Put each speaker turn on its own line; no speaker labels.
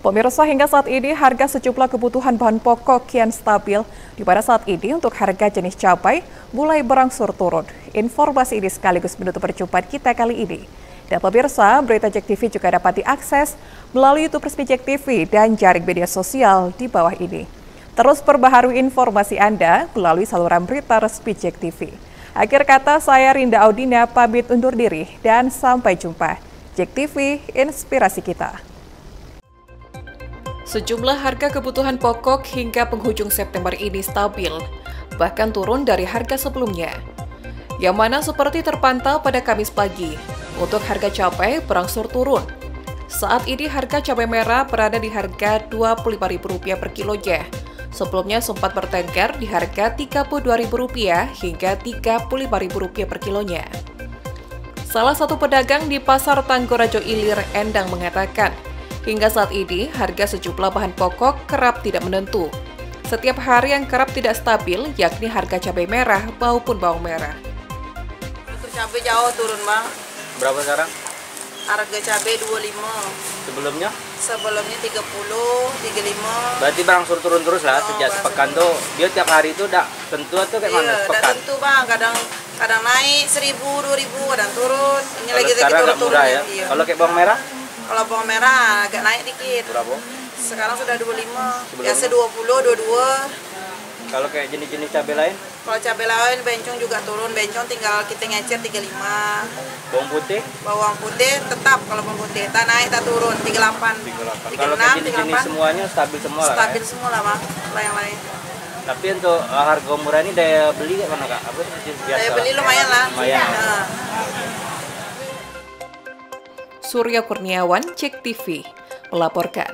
Pemirsa hingga saat ini harga sejumlah kebutuhan bahan pokok kian stabil, di mana saat ini untuk harga jenis cabai mulai berangsur turun. Informasi ini sekaligus menutup perjumpaan kita kali ini. Dan pemirsa, berita Jek TV juga dapat diakses melalui YouTube resmi Jek TV dan jaring media sosial di bawah ini. Terus perbaharui informasi Anda melalui saluran berita resmi Jek TV. Akhir kata saya Rinda Audina pamit undur diri dan sampai jumpa. Jek TV, inspirasi kita. Sejumlah harga kebutuhan pokok hingga penghujung September ini stabil, bahkan turun dari harga sebelumnya. Yang mana seperti terpantau pada Kamis pagi, untuk harga cabai berangsur turun. Saat ini harga cabai merah berada di harga Rp25.000 per kilonya. Sebelumnya sempat bertengkar di harga Rp32.000 hingga Rp35.000 per kilonya. Salah satu pedagang di Pasar Tanggorajo Ilir Endang mengatakan, Hingga saat ini, harga sejumlah bahan pokok kerap tidak menentu. Setiap hari yang kerap tidak stabil, yakni harga cabai merah maupun bawang merah.
Untuk cabai jauh turun, Bang.
Berapa sekarang?
Harga cabai 25.
Sebelumnya?
Sebelumnya 30, 35.
Berarti berangsur turun terus lah
Oh,
sejak sepekan tuh. Dia tiap hari itu udah tentu atau kayak mana
Iya, udah
sepekan?
tentu, Bang. Kadang kadang naik 1000, 2000, kadang turun. Ini
Kalau
lagi lagi turun-turun
murah ya.
Iya.
Kalau kayak bawang merah
Kalau bawang merah agak naik dikit.
berapa?
Sekarang sudah 25.
Sebelumnya?
Biasa 20, 22.
Kalau kayak jenis-jenis cabai lain,
Kalau cabai lain bencong juga turun. Bencong tinggal kita ngecer 35.
bawang putih,
Bawang putih tetap kalau bawang putih tak naik tak turun 38.
38.
36,
Kalau kayak jenis-jenis
38.
semuanya stabil semua lah.
Stabil
Kak,
semua lah, Bang. Kalau yang lain.
ya? Tapi untuk harga murah ini daya beli kayak mana kak? Apa sih biasa?
Daya beli lumayan lah.
Lumayan.
Nah.
Surya Kurniawan, Cek TV, melaporkan.